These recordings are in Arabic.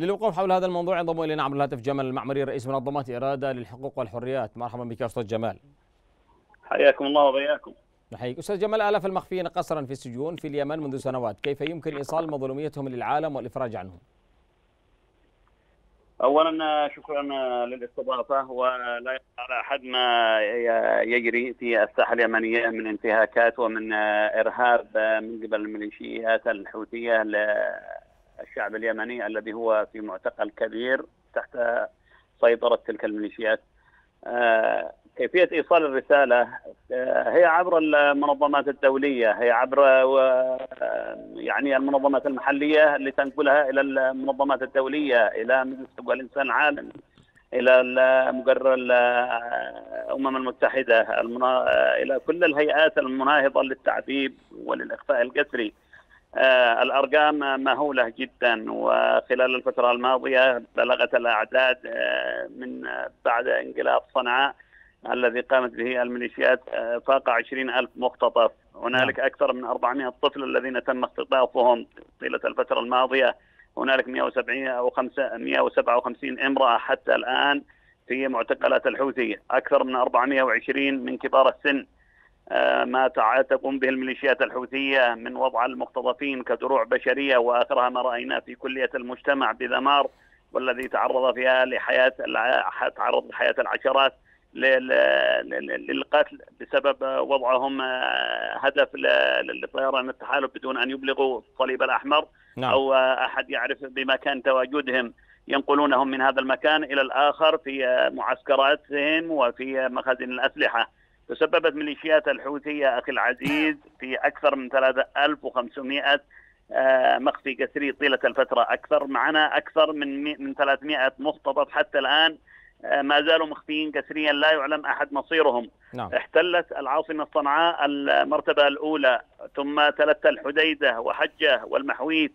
للوقوف حول هذا الموضوع ينضم إلينا عبر الهاتف جمال المعمري رئيس منظمة إرادة للحقوق والحريات. مرحبا بك أستاذ جمال. حياكم الله وبياكم. نحييك. أستاذ جمال آلاف المخفيين قسرا في السجون في اليمن منذ سنوات. كيف يمكن إيصال مظلوميتهم للعالم والإفراج عنهم؟ اولا شكرا للاستضافة. ولا على أحد ما يجري في الساحة اليمنية من انتهاكات ومن إرهاب من قبل الميليشيات الحوثية للشعب اليمني الذي هو في معتقل كبير تحت سيطرة تلك الميليشيات. كيفية إيصال الرسالة؟ هي عبر المنظمات الدولية هي عبر يعني المنظمات المحلية اللي تنقلها إلى المنظمات الدولية إلى مجلس الإنسان العالمي إلى مقرر الأمم المتحدة إلى كل الهيئات المناهضة للتعذيب وللإخفاء القسري. الأرقام مهولة جدا وخلال الفترة الماضية بلغت الأعداد من بعد انقلاب صنعاء الذي قامت به الميليشيات فاق 20 ألف مختطف. هنالك أكثر من 400 طفل الذين تم اختطافهم طيلة الفترة الماضية. هنالك 170 أو 157 امرأة حتى الآن في معتقلات الحوثي أكثر من 420 من كبار السن. ما تقوم به الميليشيات الحوثية من وضع المختطفين كدروع بشرية وآخرها ما رأيناه في كلية المجتمع بذمار والذي تعرض فيها لحياة تعرض لحياة العشرات للقتل بسبب وضعهم هدف لطيران التحالف بدون أن يبلغوا الصليب الأحمر نعم. أو أحد يعرف بمكان تواجدهم ينقلونهم من هذا المكان إلى الآخر في معسكراتهم وفي مخازن الأسلحة تسببت ميليشيات الحوثية أخي العزيز في أكثر من 3500 مخفي قسري طيلة الفترة أكثر معنا أكثر من من 300 مختطف حتى الآن ما زالوا مخفيين كسريا لا يعلم أحد مصيرهم نعم. احتلت العاصمة صنعاء المرتبة الأولى ثم تلت الحديدة وحجة والمحويت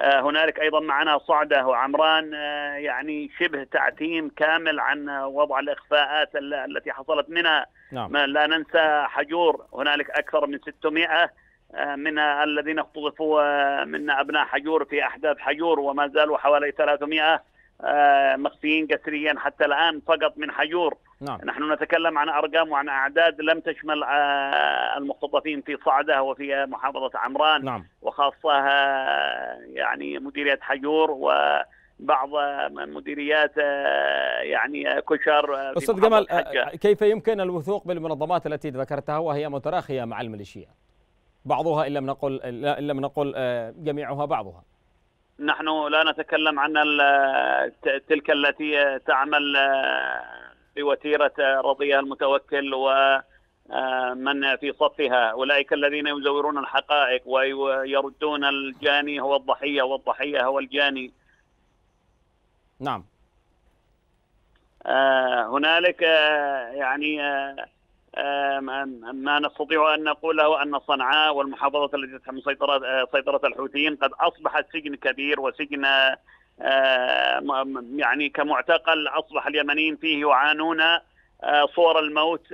هنالك أيضا معنا صعدة وعمران يعني شبه تعتيم كامل عن وضع الإخفاءات التي حصلت منها نعم. لا ننسى حجور هنالك أكثر من 600 من الذين اختطفوا من أبناء حجور في أحداث حجور وما زالوا حوالي 300 مخفيين قسريا حتى الآن فقط من حجور نعم. نحن نتكلم عن أرقام وعن أعداد لم تشمل المختطفين في صعدة وفي محافظة عمران. نعم. وخاصة يعني مديرية حجور و بعض مديريات يعني كشر أستاذ جمال كيف يمكن الوثوق بالمنظمات التي ذكرتها وهي متراخية مع الميليشيات بعضها إن لم نقل إن لم نقل جميعها بعضها. نحن لا نتكلم عن تلك التي تعمل بوتيرة رضيها المتوكل ومن في صفها. أولئك الذين يزورون الحقائق ويردون الجاني هو الضحية والضحية هو الجاني. نعم. هنالك يعني ما نستطيع أن نقوله أن صنعاء والمحافظة التي تحت سيطرة سيطرة الحوثيين قد اصبحت سجن كبير وسجن يعني كمعتقل. أصبح اليمنيين فيه يعانون صور الموت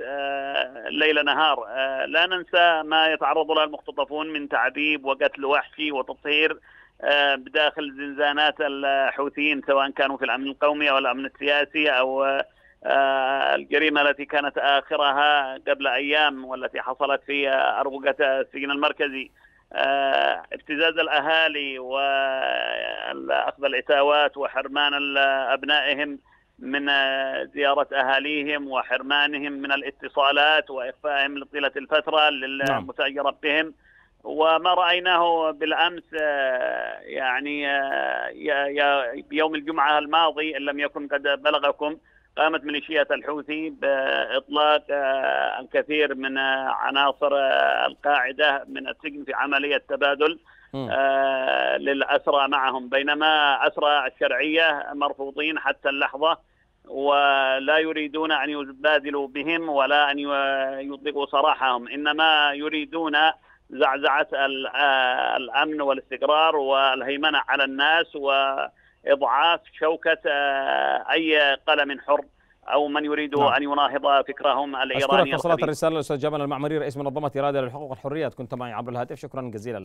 ليل نهار. لا ننسى ما يتعرض له المختطفون من تعذيب وقتل وحشي وتطهير بداخل زنزانات الحوثيين سواء كانوا في الأمن القومي أو الأمن السياسي أو الجريمة التي كانت آخرها قبل أيام والتي حصلت في اربقه السجن المركزي. ابتزاز الأهالي واخذ الاتاوات وحرمان أبنائهم من زيارة أهاليهم وحرمانهم من الاتصالات وإخفائهم لطيلة الفترة للمتاجره بهم. وما رأيناه بالأمس يعني يوم الجمعة الماضي إن لم يكن قد بلغكم قامت ميليشيات الحوثي بإطلاق الكثير من عناصر القاعدة من السجن في عملية تبادل للأسرى معهم. بينما أسرى الشرعية مرفوضين حتى اللحظة ولا يريدون أن يبادلوا بهم ولا أن يطلقوا سراحهم. إنما يريدون زعزعة الأمن والاستقرار والهيمنة على الناس واضعاف شوكة أي قلم حر أو من يريد نعم. أن يناهض فكرهم الإيراني أشكرك وصلت الرسالة الاستاذ جمال المعمري رئيس منظمة إرادة للحقوق والحريات كنت معي عبر الهاتف. شكرا جزيلا.